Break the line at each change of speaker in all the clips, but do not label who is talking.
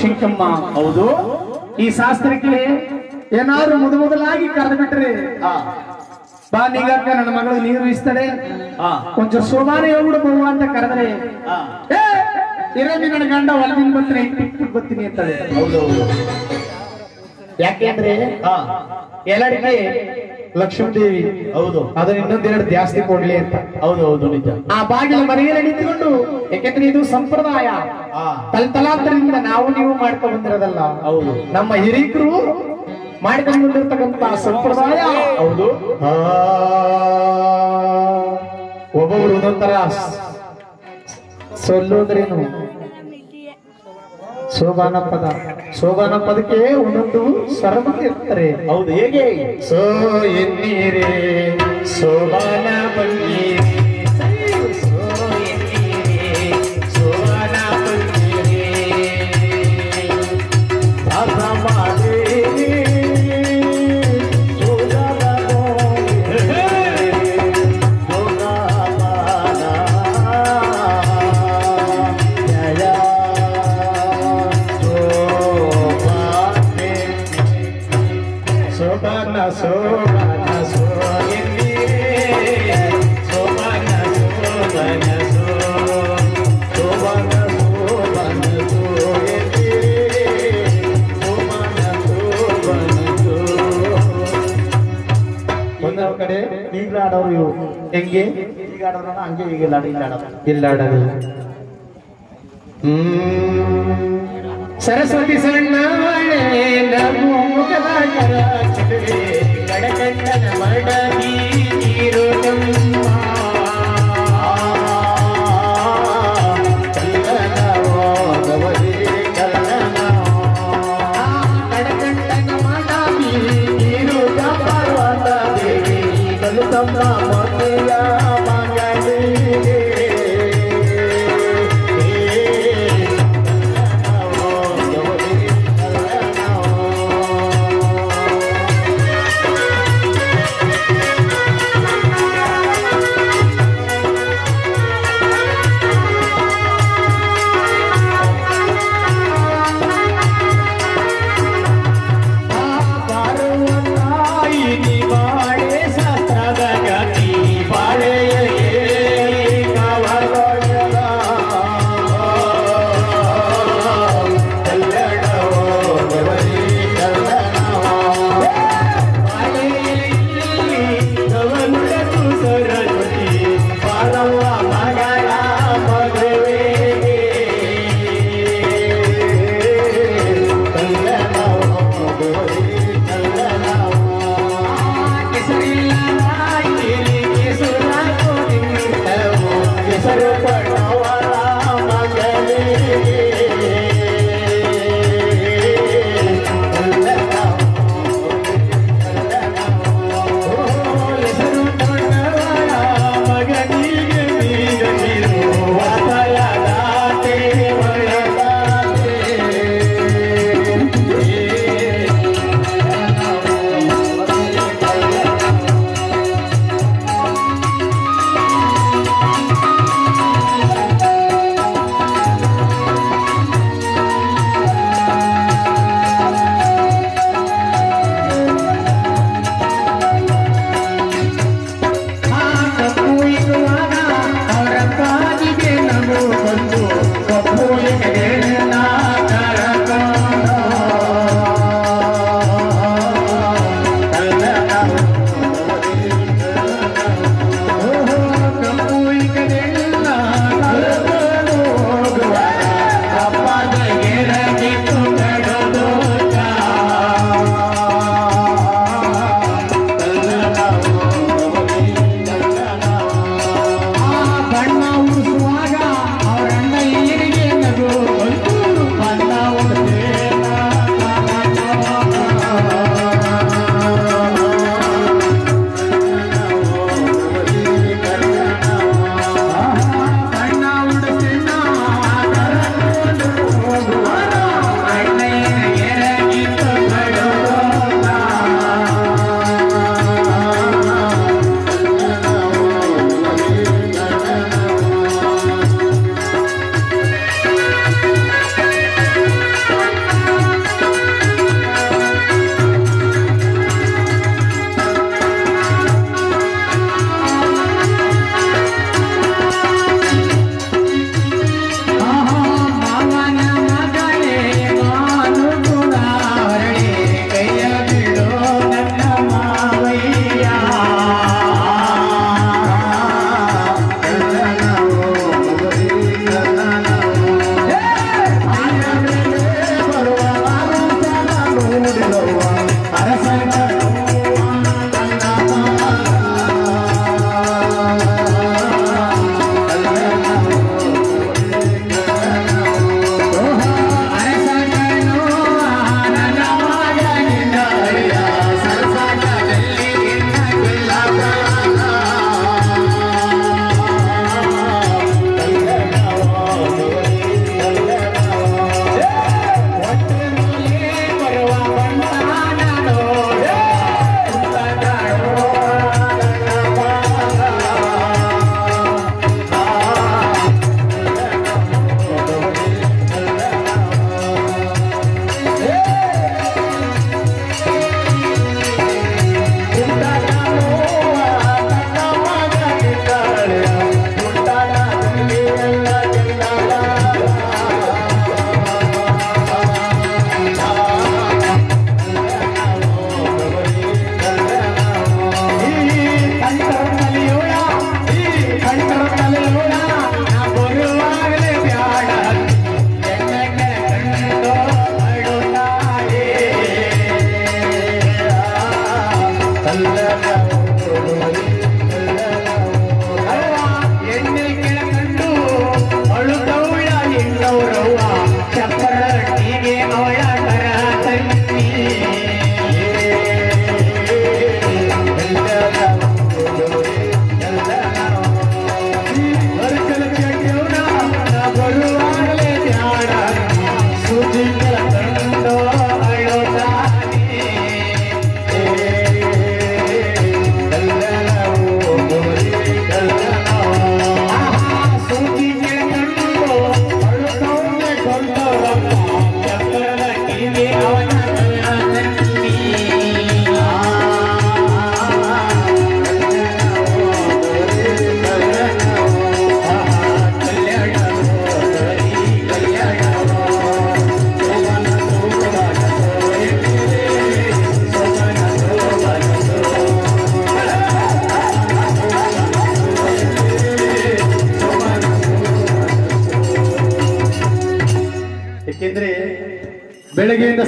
ಶಂಕಮ್ಮ
ಹೌದು.
ಈ ಶಾಸ್ತ್ರಕ್ಕೆ ಏನಾದ್ರು ಮೊದ ಮೊದಲಾಗಿ ಕರೆದು ಬಿಟ್ರೆ ಬಾ ನಿಗಕ್ಕ ನನ್ನ ಮಗಳು ನೀರು ಇಸ್ತಾಳೆ ಕೊಂಚ ಸೋಮಾನ ಹೇಳ್ಬಿಡು ಬರುವ ಅಂತ ಕರೆದ್ರೆ. ಇರಲಿ ನನ್ನ ಗಂಡ ಹೊಲದಿಂದ ಬರ್ತೀನಿ ಇಟ್ಟು ಬರ್ತೀನಿ ಅಂತಾಳೆ.
ಹೌದು
ಯಾಕೆಂದ್ರೆ
ಹಾ.
ಎಲ್ಲರಿಗೆ ಲಕ್ಷ್ಮೀದೇವಿ.
ಹೌದು.
ಅದು ಇನ್ನೊಂದೆರಡು ಜಾಸ್ತಿ ಕೊಡ್ಲಿ ಅಂತ.
ಹೌದು ಹೌದು ನಿಜ.
ಆ ಬಾಗಿಲ ಮನೆಯಲ್ಲಿ ನಿಂತುಕೊಂಡು ಯಾಕೆಂದ್ರೆ ಇದು ಸಂಪ್ರದಾಯ. ತಲತಲಾಂತರದಿಂದ ನಾವು ನೀವು ಮಾಡ್ಕೊಂಡು ಬಂದಿರೋದಲ್ಲ.
ಹೌದು.
ನಮ್ಮ ಹಿರೀಕರು ಮಾಡ್ಕೊಂಡು ಬಂದಿರತಕ್ಕಂತ ಸಂಪ್ರದಾಯ.
ಹೌದು.
ಒಬ್ಬೊಬ್ರು ಒಂದೊಂದರ ಸೊಲ್ಲೋದ್ರೇನು ಶೋಭಾನ ಪದ ಶೋಭಾನ ಪದಕ್ಕೆ ಒಂದೊಂದು ಸ್ವರಮಕ್ಕೆ ಇರ್ತಾರೆ.
ಹೌದು ಹೇಗೆ?
ಸೋ ಎನ್ನೀರೇ ಶೋಭಾನ ಬನ್ನೀರೆ
ಇಲ್ಲ ಆಡೋದು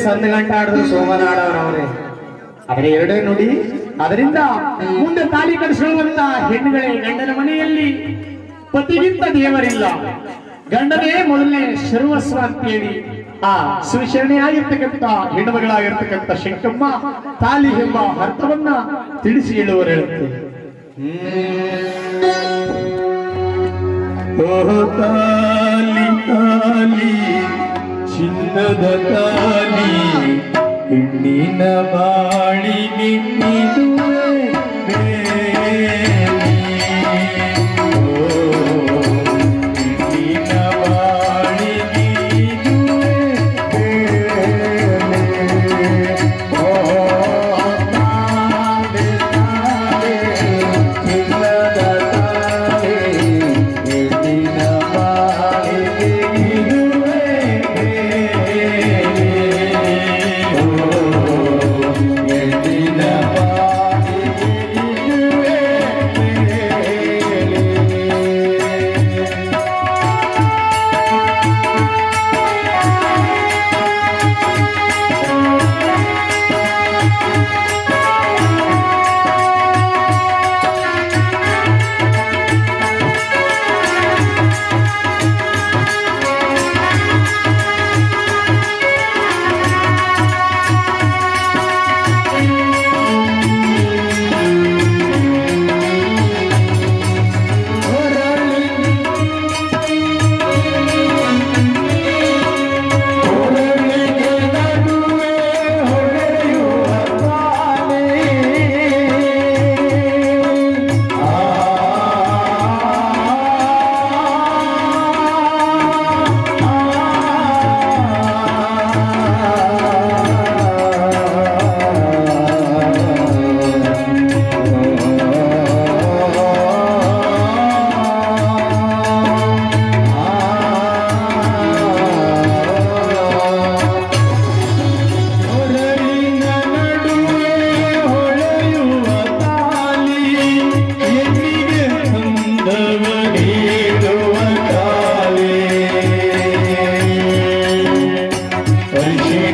ಸಂದ ಗಂಟ ಆಡಿದ್ರು ಸೋಮನ ಆದರೆ ಎರಡೇ ನೋಡಿ. ಅದರಿಂದ ಮುಂದೆ ತಾಲಿ ಕಟ್ಟಿಸುವಂತ ಹೆಣ್ಣುಗಳೇ ಗಂಡನ ಮನೆಯಲ್ಲಿ ಪತಿಗಿಂತ ದೇವರಿಲ್ಲ. ಗಂಡನೇ ಮೊದಲನೇ ಸರ್ವಸ್ವ ಅಂತೇಳಿ ಆ ಸುಶರಣೆಯಾಗಿರ್ತಕ್ಕಂಥ ಹೆಣ್ಣುಮಗಳಾಗಿರ್ತಕ್ಕಂಥ ಶಂಕಮ್ಮ ತಾಲಿ ಎಂಬ ಅರ್ಥವನ್ನ ತಿಳಿಸಿ ಹೇಳುವರು ಹೇಳುತ್ತೆ.
ಓ ಚಿನ್ನದ ತಾಲಿ ಹೆಣ್ಣಿನ
ಬಾಳಿ ಇದುವೇ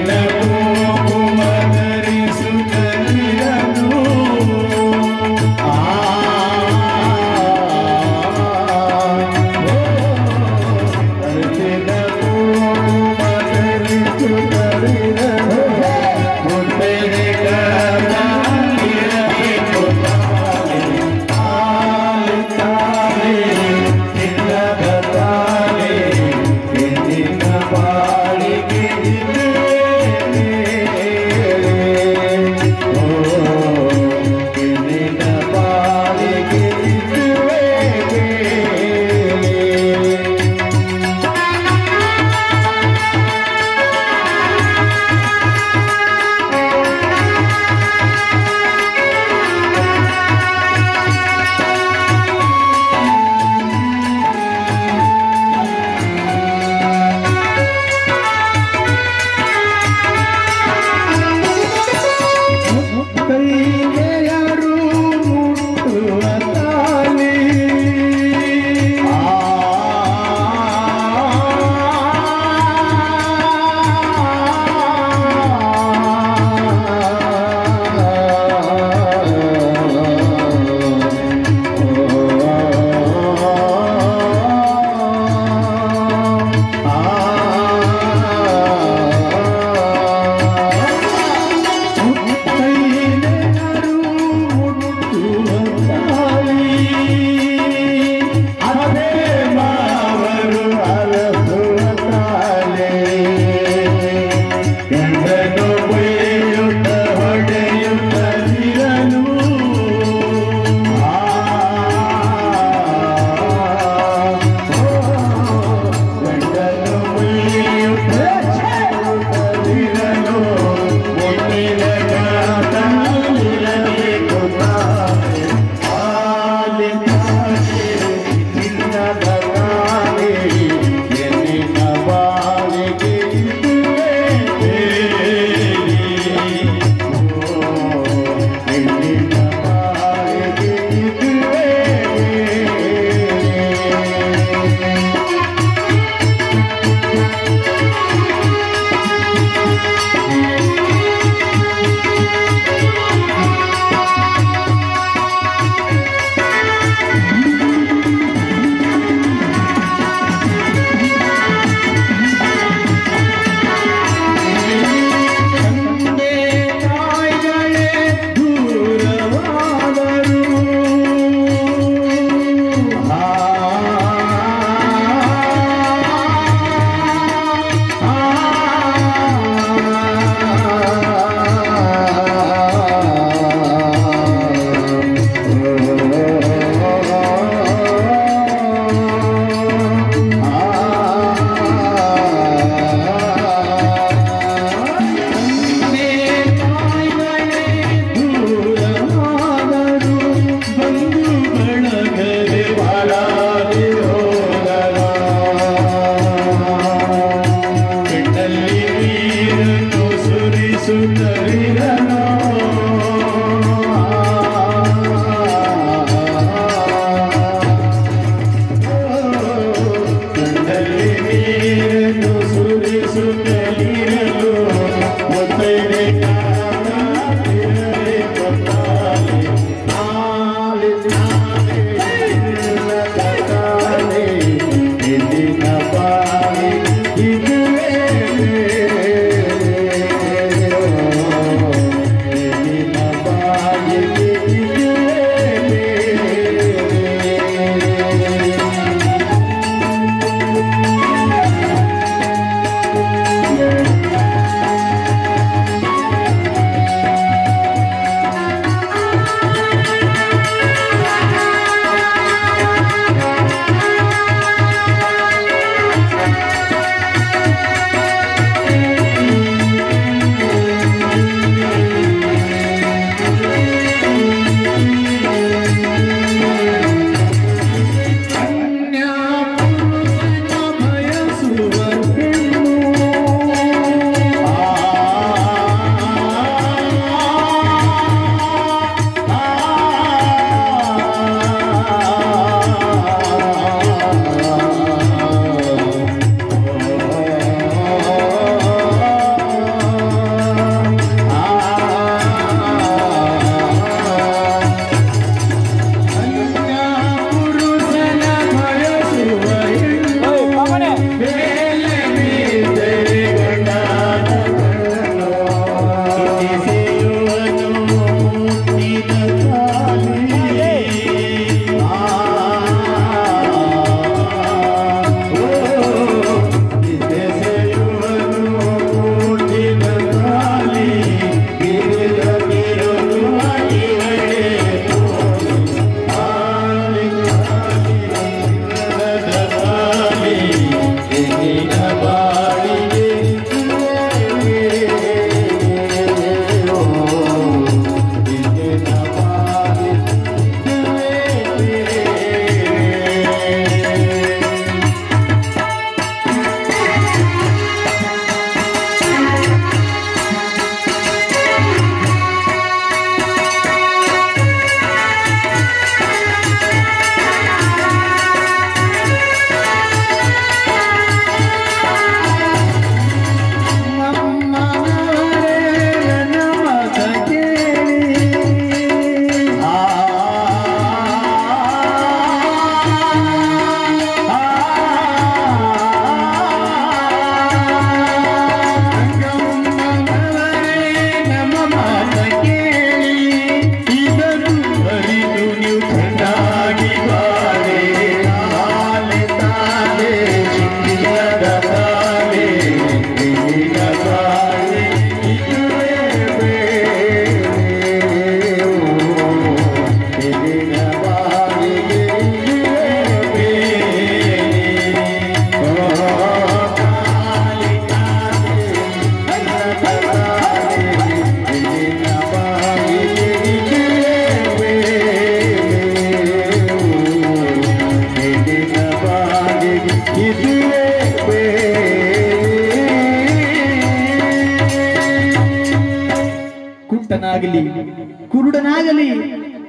never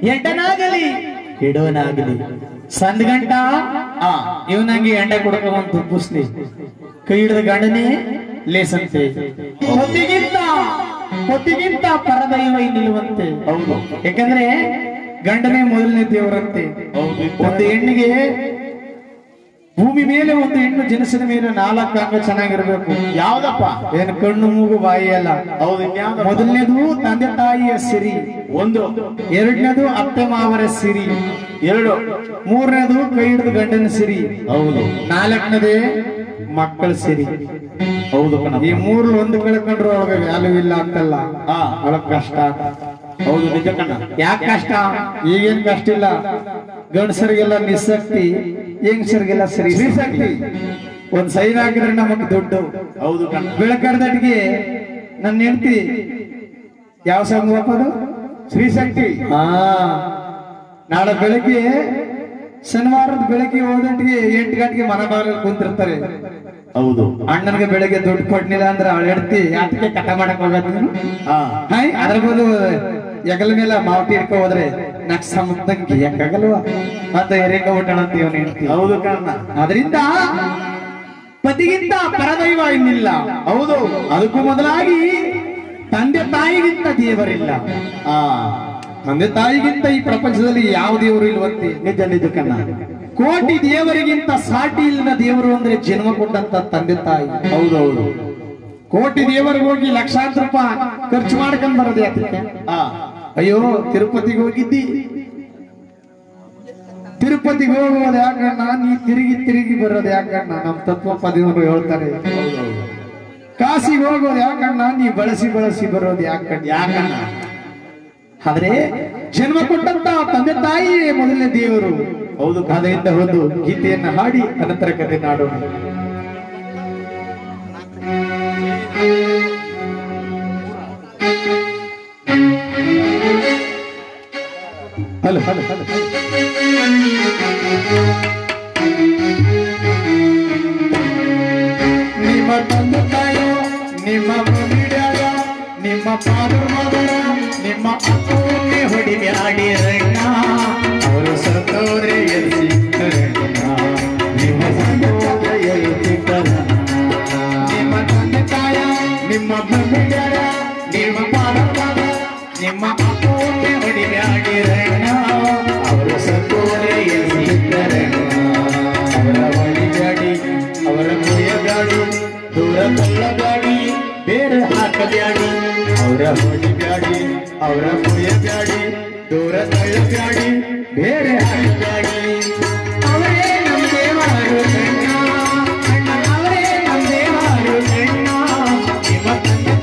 ಎಂಟನಾಗಲಿ ಹಿಡೋನಾಗಲಿ ಸಂದ್ ಗಂಟ ಆ ಇವನಂಗೆ ಎಂಡ ಕೊಡ್ಕೊಂಡ್ ಪುಸ್ತಿ ಕೈ ಹಿಡಿದ ಗಂಡನೇ ಲೇಸಂತೆ. ಹೊತ್ತಿಗಿಂತ ಹೊತ್ತಿಗಿಂತ ಪರದೈವ ನಿಲ್ಲುವಂತೆ.
ಹೌದು.
ಯಾಕಂದ್ರೆ ಗಂಡನೇ ಮೊದಲನೇ ದೇವರಂತೆ. ಒಂದು ಹೆಣ್ಣಿಗೆ ಭೂಮಿ ಮೇಲೆ ಒಂದು ಹೆಣ್ಣು ಜನಸಿನ ಮೇಲೆ ನಾಲ್ಕು ಅಂಗ ಚೆನ್ನಾಗಿರ್ಬೇಕು.
ಯಾವ್ದಪ್ಪ?
ಏನು ಕಣ್ಣು ಮೂಗು ಬಾಯಿ ಅಲ್ಲ.
ಹೌದು?
ಮೊದಲನೇದು ತಂದೆ ತಾಯಿಯ ಸಿರಿ.
ಒಂದು.
ಎರಡನೇದು ಅತ್ತೆ ಮಾವರ ಸಿರಿ.
ಎರಡು.
ಮೂರನೇದು ಕೈ ಹಿಡಿದು ಗಂಡನ ಸಿರಿ.
ಹೌದು.
ನಾಲ್ಕನೇದೇ ಮಕ್ಕಳ ಸಿರಿ.
ಹೌದು
ಈ ಮೂರು ಒಂದು ಕಳ್ಕೊಂಡ್ರು ಒಳಗೆ ವ್ಯಾಲ್ಯೂ ಇಲ್ಲ ಅಂತಲ್ಲ ಒಳಗ್ ಕಷ್ಟ.
ಹೌದು ನಿಜ ಕಣ್ಣ.
ಯಾಕೆ ಕಷ್ಟ? ಈಗೇನ್ ಕಷ್ಟ ಇಲ್ಲ. ಗಂಡಸರಿಗೆಲ್ಲ ನಿಶಕ್ತಿ ಹೆಂಗಸರಿಗೆಲ್ಲ ಸರಿ
ಶ್ರೀಶಕ್ತಿ.
ಒಂದ್ ಸೈನ್ ಹಾಕಿದ್ರೆ ನಮಗ್ ದುಡ್ಡು.
ಹೌದು ಕಣ್ಣ
ಬೆಳಕರ್ದಟ್ಟಿಗೆ ನನ್ನ ಹೆಂಡತಿ. ಯಾವ ಸಾಂಗ್ ಅದು?
ಶ್ರೀಶಕ್ತಿ
ಹಾ. ನಾಳೆ ಬೆಳಗ್ಗೆ ಶನಿವಾರದ ಬೆಳಗ್ಗೆ ಹೋದಟ್ಟಿಗೆ ಎಂಟು ಗಂಟೆಗೆ ಮನ ಬಾಗಿಲಲ್ಲಿ ಕುಂತಿರ್ತಾರೆ.
ಹೌದು.
ಅಣ್ಣನಿಗೆ ಬೆಳಗ್ಗೆ ದುಡ್ಡು ಕೊಡ್ಲಿಲ್ಲ ಅಂದ್ರೆ ಅವಳ ಹೆಂಡತಿ ಯಾತಕ್ಕೆ ಕಟ ಮಾಡಕ್ ಹೋಗೋದು ಅದ್ರ ಬದಲು ಎಗಲ ಮೇಲೆ ಮಾವಟಿ ಹೋದ್ರೆ ನಕ್ ಸಮುದ್ರಂಗೆ ಯಾಕಾಗಲ್ವಾ ಮತ್ತೆ ಎರೆಕ ಊಟಣ ಅಂತ ಇವನು ಹೇಳ್ತೀವಿ
ಹೌದು ಕಾರಣ
ಅದರಿಂದ
ಪತಿಗಿಂತ ಪರದೈವ ಇನ್ನಿಲ್ಲ.
ಹೌದು.
ಅದಕ್ಕೂ ಮೊದಲಾಗಿ ತಂದೆ ತಾಯಿಗಿಂತ ದೇವರಿಲ್ಲ.
ಆ
ತಂದೆ ತಾಯಿಗಿಂತ ಈ ಪ್ರಪಂಚದಲ್ಲಿ ಯಾವ ದೇವರು ಇಲ್ವಂತೆ?
ನಿಜ ನಿಜ ಕಣ್ಣ.
ಕೋಟಿ ದೇವರಿಗಿಂತ ಸಾಟಿ ಇಲ್ಲದ ದೇವರು ಅಂದ್ರೆ ಜನ್ಮ ಕೊಟ್ಟಂತ ತಂದೆ ತಾಯಿ.
ಹೌದೌದು. ಹೌದು
ಕೋಟಿ ದೇವರಿಗೆ ಹೋಗಿ ಲಕ್ಷಾಂತರ ರೂಪಾಯಿ ಖರ್ಚು ಮಾಡ್ಕೊಂಡ್ ಬರೋದು
ಆ.
ಅಯ್ಯೋ, ತಿರುಪತಿಗೆ ಹೋಗಿದ್ದಿ? ತಿರುಪತಿಗೆ ಹೋಗೋದು ಯಾಕಣ್ಣ, ನೀ ತಿರುಗಿ ತಿರುಗಿ ಬರೋದು ಯಾಕಣ್ಣ? ನಮ್ಮ ತತ್ವ ಪದವರು ಹೇಳ್ತಾರೆ.
ಹೌದು ಹೌದು
ಕಾಸಿಗೆ ಹೋಗೋದು ಯಾಕಣ್ಣ? ನೀ ಬಳಸಿ ಬಳಸಿ ಬರೋದು ಯಾಕಣ್ಣ?
ಯಾಕಣ್ಣ?
ಆದ್ರೆ ಜನ್ಮ ಕೊಟ್ಟಂತ ತಂದೆ ತಾಯಿ ಮೊದಲನೇ ದೇವರು.
ಹೌದು
ಅದರಿಂದ ಒಂದು ಗೀತೆಯನ್ನ ಹಾಡಿ, ಅನಂತರ ಕಥೆ ನಾಡೋಣ. ಹಲೋ ಹಲೋ ಹಲೋ ನಿಮ್ಮ ತಂದೆ ತಾಯೋ, ನಿಮ್ಮ ಮಮಿಡ್ಯಾಗ ನಿಮ್ಮ ಫಾದರ್ ಮದರ, ನಿಮ್ಮ ಅಪ್ಪನೇ ಹೊಡಿಬ್ಯಾಡಿ ರಣ್ಣ. ಅವರು ಸತ್ತೋರೆ ಎಲ್ಸಿ ನಿಮ್ಮ ಸತ್ತೋರೆ ಎಲ್ಸಿ ನಿಮ್ಮ ತಂದೆ ತಾಯ, ನಿಮ್ಮ ಮಮಿಡ್ಯಾಗ ನಿಮ್ಮ ಫಾದರ್ ಮದರ. ನಿಮ್ಮ ಅಪ್ಪನೇ ಹೊಡಿಬ್ಯಾಡಿ ರಣ್ಣ ಅವರು ಸತ್ತೋರೆ ಎಲ್ಸಿ ಅವರ ಹೊಡಿಬ್ಯಾಡಿ ಅವರ ಮುಯ್ಯಬ್ಯಾಡಿ ದೂರ ತಳ್ಳಬ್ಯಾಡಿ ಬೇರೆ ಹಾಕಬ್ಯಾಡಿ ಅವರ ಹೊಡಿಬ್ಯಾಡಿ ಅವರ ಮುಯ್ಯಬ್ಯಾಡಿ ದೂರ ತಳ್ಳಬ್ಯಾಡಿ ಬೇರೆ ಹಾಕಬ್ಯಾಡಿ ಅವರೇ ನಮ್ಮ ದೇವರು ಕಣ್ಣ ಅಣ್ಣ ಅವರೇ ನಮ್ಮ ದೇವರು ಕಣ್ಣ ನಿಮ್ಮ ತಂದೆ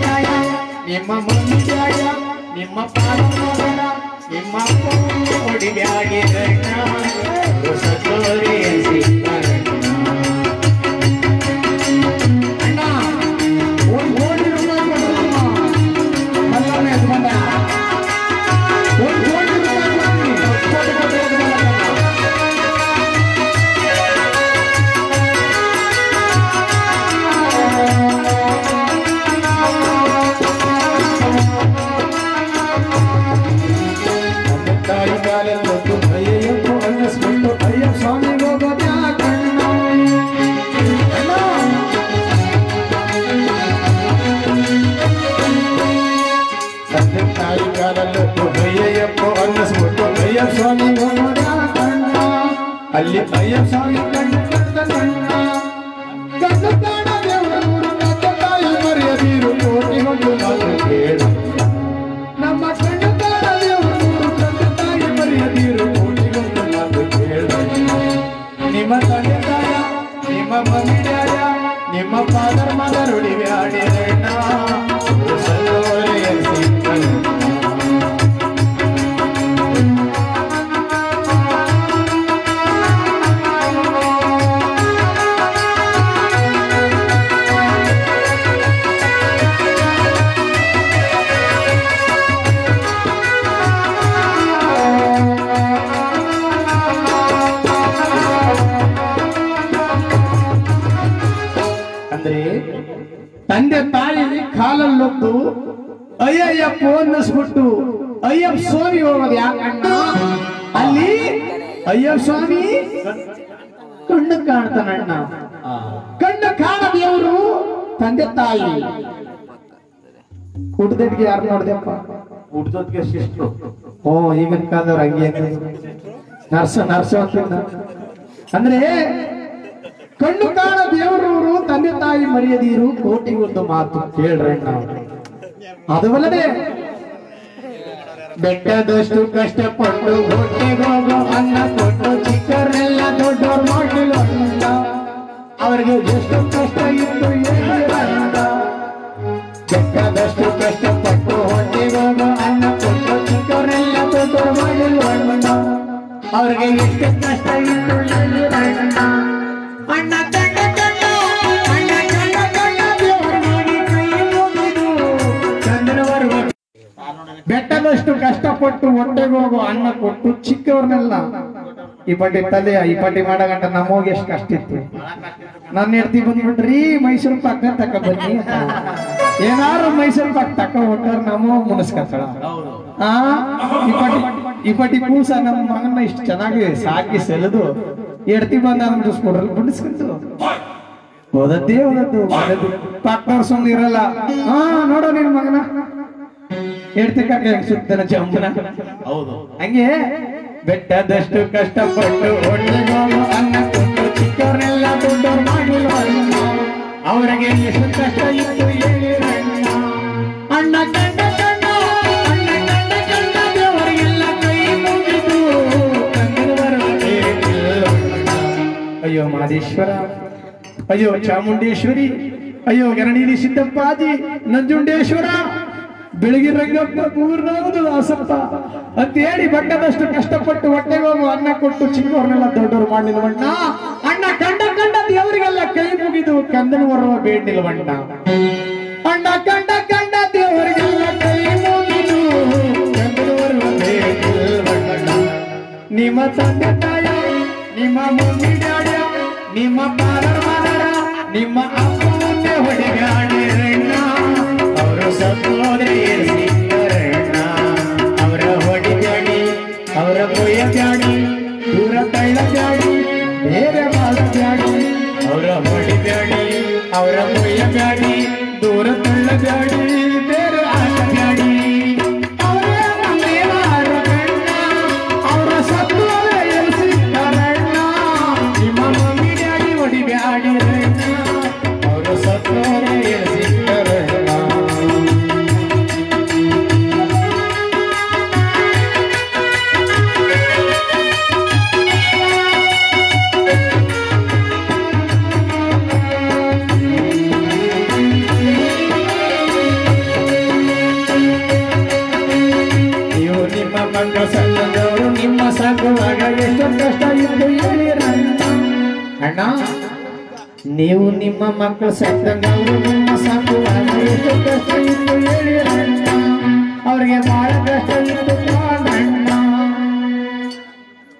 ತಾಯ ನಿಮ್ಮ ಪಾದ ನಿಮ್ಮ ಹೊಡಿಬ್ಯಾಡಿ ಕಣ್ಣ ಸತ್ತೋರಿ ಅಲ್ಲಿ ಅಯ್ಯ ಸ್ವಾಮಿ ಕಣ್ಣು ಕಾಣ ದೇವರು ತಂದೆ ತಾಯಿ. ಊಟದೊಟ್ಟಿಗೆ ಯಾರು ನೋಡ್ದೆಪ್ಪ?
ಊಟದೊಟ್ಟಿಗೆ ಶಿಸ್ತು
ಓ ಈಗಿನ ಕಾಲದವ್ರ ಹಂಗೆ ನರ್ಸ ನರ್ಸ ಅಂದ್ರೆ ಕಣ್ಣು ಕಾಣ ದೇವರವರು ತಂದೆ ತಾಯಿ ಮರೆಯದಿರು ಕೋಟಿ ಒಂದು ಮಾತು ಕೇಳ್ರಿ ನಾವು. ಅದವಲ್ಲದೆ ಬೆಟ್ಟದಷ್ಟು ಕಷ್ಟಪಟ್ಟು ಹೊಟ್ಟೆಗೋಗೋ ಅನ್ನ ಕೊಟ್ಟು ಅವ್ರಿಗೆ ಎಷ್ಟು ಕಷ್ಟ ಇತ್ತು ಕಷ್ಟ ಕಷ್ಟಪಟ್ಟು ಹೋಗೋ ಅನ್ನ ಕೊಟ್ಟು ಚಿಕ್ಕವರೆಲ್ಲ ಅನ್ನ ಅವ್ರಿಗೆ ಎಷ್ಟು ಕಷ್ಟ ಇತ್ತು ಅಣ್ಣ ಕಂಡ ಕಂಡ ಅಣ್ಣ ಕಂಡ ಕಂಡ ಬೆಟ್ಟದಷ್ಟು ಕಷ್ಟಪಟ್ಟು ಹೊಟ್ಟೆಗೆ ಅನ್ನ ಕೊಟ್ಟು ಚಿಕ್ಕವ್ರನ್ನೆಲ್ಲ ಈ ಪಟ್ಟಿ ತಲೆ ಈ ಪಟ್ಟಿ ಮಾಡಗಂಟ ನಮೋಗಿ ಎಷ್ಟು ಕಷ್ಟ ಇತ್ತು. ನನ್ನ ಹೆಡ್ತಿ ಬಂದ್ಬಿಟ್ರಿ ಮೈಸೂರು ಪಕ್ಕ ತಕ್ಕ ಬನ್ನಿ. ಏನಾರು ಮೈಸೂರು ಪಾಕ್ ತಕ್ಕ ಹೊಟ್ಟಾರ ನಮೋ ಮುನಸ್ಕರ್ತಾಳ ಆ? ಈ ಪಟ್ಟಿ ಈ ಪಟ್ಟಿ ಕೂಸ ನಮ್ಮ ಮಗನ ಇಷ್ಟು ಚೆನ್ನಾಗಿ ಸಾಕಿ ಸೆಲೆದು ಎಡ್ತಿ ಬಂದ ಮುಡಿಸ್ಕೊಡ್ರಲ್ಲ ಮುಡಿಸ್ಕೊಂಡು ಹೋದದ್ದೇ ಹೋದದ್ದು ಹೋದದ್ದು. ಪಕ್ಕದವ್ರು ಸುಮ್ಮನೆ ಇರಲ್ಲ. ಹಾ ನೋಡೋ ನಿನ್ ಮಗನ. ಹೇಳ್ತಿಕ್ಕ ಸುತ್ತನ ಜಂಬನ
ಹೌದು.
ಹಂಗೆ ಬೆಟ್ಟದಷ್ಟು ಕಷ್ಟಪಟ್ಟು ಚಿಕ್ಕವರೆಲ್ಲ ಅನ್ನ ಕೊಟ್ಟು ಚಿಕ್ಕವ್ರನ್ನೆಲ್ಲ ದೊಡ್ಡವ್ರು ಮಾಡಿಲ್ಲ ಅವರಿಗೆ ಎಷ್ಟು ಕಷ್ಟ ಇತ್ತು ಹೇಳಿರಣ್ಣ ಅಣ್ಣ ಕಂಡ ಕಂಡ, ಅಣ್ಣ ಕಂಡ ಕಂಡ ದೇವರಿಗೆಲ್ಲ ಕೈ ಮುಗಿದು ಅಯ್ಯೋ ಮಾದೇಶ್ವರ ಅಯ್ಯೋ ಚಾಮುಂಡೇಶ್ವರಿ, ಅಯ್ಯೋ ಗರಣಿ ಸಿದ್ದಪ್ಪಾಜಿ, ನಂಜುಂಡೇಶ್ವರ. ಬೆಳಗ್ಗೆ ರಂಗಪ್ಪ ಮೂರ್ನಾವುದು ದಾಸಪ್ಪ. ಅಂತ ಹೇಳಿ ಬಟ್ಟದಷ್ಟು ಕಷ್ಟಪಟ್ಟು ಹೊಟ್ಟೆಗೆ ಅನ್ನ ಕೊಟ್ಟು ಚಿಕ್ಕವ್ರನ್ನೆಲ್ಲ ದೊಡ್ಡವ್ರು ಮಾಡಿಲ್ವಣ್ಣ ಅಣ್ಣ. ಕಂಡ ಕಂಡ ದೇವರಿಗೆಲ್ಲ ಕೈ ಮುಗಿದು ಕಂದನ ಬರುವ ಬೇಡಿಲ್ವಣ್ಣ ಅಣ್ಣ ಕಂಡ ಕಂಡ ದೇವರಿಗೆಲ್ಲ ಕೈ ಮುಗಿದು ನಿಮ್ಮ ತಂದೆ ತಾಯ, ನಿಮ್ಮ ಮಮ್ಮಿ ನಿಮ್ಮ ನಿಮ್ಮ ನಿಮ್ಮ ಮಕ್ಕಳು ಸಣ್ಣದವರು ನಿಮ್ಮ ಕಷ್ಟ ಇತ್ತು ಹೇಳಿರಣ್ಣ ಅವ್ರಿಗೆ ಬಹಳ ಕಷ್ಟ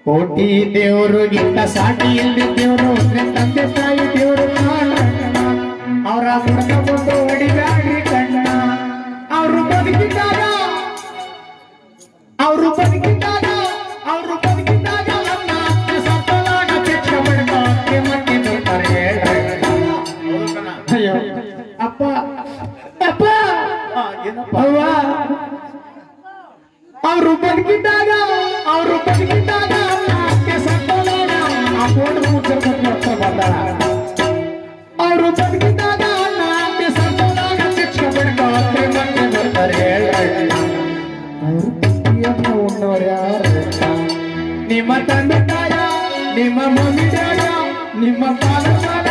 ಕೋಟಿ ದೇವರು, ಗಿಂತ ಸಾಟಿ ಇಲ್ಲದೆ ದೇವರು ತಂದೆ ತಾಯಿ ದೇವರು
ಆ, ಏನಪ್ಪ
ಅವ್ವ ಅವರು ಬದುಕಿದ್ದಾಗ ಅವರು ಬದುಕಿದ್ದಾಗ ನನ್ನ ಅತ್ತೆ ಸತ್ತಲಾಗ ಆ ಫೋಟೋ ಮುಚ್ಚರ್ ಬಂದು ಹತ್ರ ಬಂದಾಳ ಅವರು ಬದುಕಿದ್ದಾಗ ನನ್ನ ಅತ್ತೆ ಸತ್ತಲಾಗ ಚೆಕ್ಕ ಬಡ್ಕೊ ಅತ್ತೆ ಮತ್ತೆ ಬರ್ತಾರೆ ಹೇಳ್ರಣ್ಣ. ಅವ್ರು ಪತಿಯನ್ನ ಉಣ್ಣೋರು ಯಾರಣ್ಣ? ನಿಮ್ಮ ತಂದೆ ತಾಯ ನಿಮ್ಮ ಮಮ್ಮಿ ಡ್ಯಾಡ ನಿಮ್ಮ ಪಾಲ ಪಾಲರ ನಿಮ್ಮ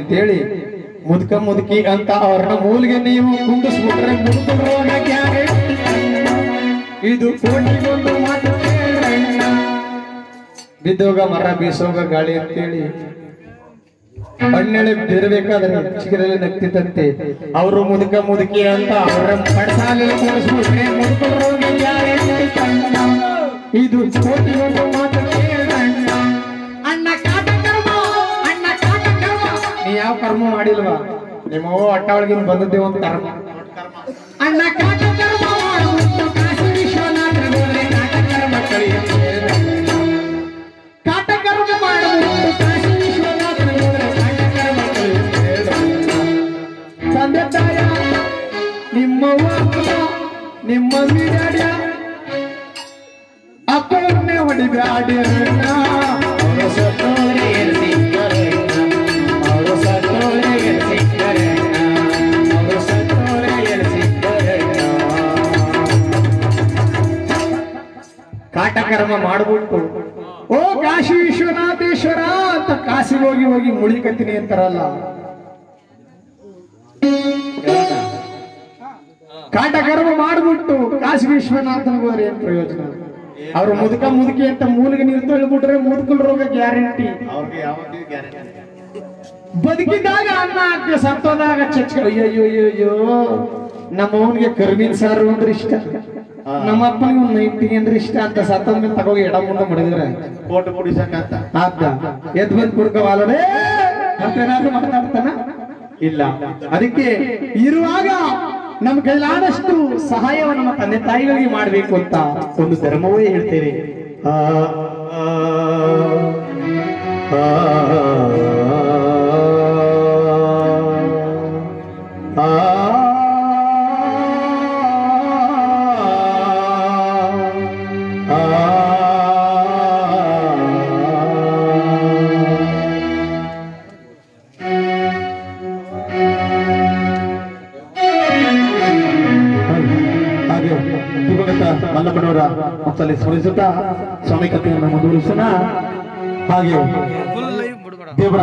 ಅಂತೇಳಿ, ಮುದುಕ ಮುದುಕಿ ಅಂತ ಅವ್ರನ್ನ ಮೂಲಿಗೆ ನೀವು ಗ್ಯಾರಂಟಿ ಇದು ಮಾತು ಬಿದ್ದೋಗ ಮರ, ಬೀಸೋಗ ಗಾಳಿ ಅಂತೇಳಿ. ಹಣ್ಣೆಳೆ ಬಿರಬೇಕಾದ್ರೆ ಚಿಕ್ಕದಲ್ಲಿ ನಗ್ತಿತ್ತಂತೆ. ಅವರು ಮುದುಕ ಮುದುಕಿ ಅಂತ ಅವರ ಪಡಸಾಲೆಲ್ಲ ಚೋಟಿ ಮುದುಕರು ಇದು ಮಾಡಿಲ್ವಾ? ನಿಮ್ಮ ಅವ್ವ ಅಟ್ಟ ಒಳಗಿನ ಒಂದು ಕರ್ಮ. ಅಣ್ಣ ಕಾಟ ಅಂತಾರಲ್ಲ ಕಾಟ ಕರ್ಮ ಮಾಡ್ಬಿಟ್ಟು ಕಾಶಿ ವಿಶ್ವನಾಥನಿಗೆ ಹೋದ್ರೆ ಏನ್ ಪ್ರಯೋಜನ? ಅವ್ರು ಮುದುಕ ಮುದುಕಿ ಅಂತ ಮೂಲಿಗೆ ನಿಂತುಬಿಟ್ರೆ ತೊಳ್ಬಿಟ್ರೆ ಮುದುಕಲ್ ರೋಗ ಗ್ಯಾರಂಟಿ. ಬದುಕಿದಾಗ ಅನ್ನ ಹಾಕಿ ಸತ್ತೋದಾಗ ಚಚ್ಚ ಅಯ್ಯೋ ಅಯ್ಯೋ ನಮ್ಮ ಅವನಿಗೆ ಕರ್ಮೀನ್ ಸಾರು ಅಂದ್ರೆ ಇಷ್ಟ. ನಮ್ಮ ಅಪ್ಪನಿಗೆ ಒಂದು ನೈಟಿಗೆ ಅಂದ್ರೆ ಇಷ್ಟ ಅಂತ ಸತ್ತೋದ್ಮೇಲೆ ತಗೋಗಿ ಎಡ ಮುಂದೆ ಮಾಡಿದ್ರೆ ಆದ್ದ ಎದ್ ಬಂದ್ ಕುಡ್ಕವಾಲೇ ಮತ್ತೇನಾದ್ರೂ ಮಾತಾಡ್ತಾನ ಇಲ್ಲ. ಅದಕ್ಕೆ ಇರುವಾಗ ನಮ್ಗೆಲ್ಲಾದಷ್ಟು ಕೈಲಾದಷ್ಟು ಸಹಾಯವನ್ನು ನಮ್ಮ ತಂದೆ ತಾಯಿಗಳಿಗೆ ಮಾಡಬೇಕು ಅಂತ ಒಂದು ಧರ್ಮವೇ ಹೇಳ್ತೇವೆ. ಆ, ಸ್ಮರಿಸುತ್ತಾ ಸ್ವಾಮಿ ಕಥೆಯನ್ನು ಮುಂದುವರಿಸೋಣ ಹಾಗೆ ದೇವರ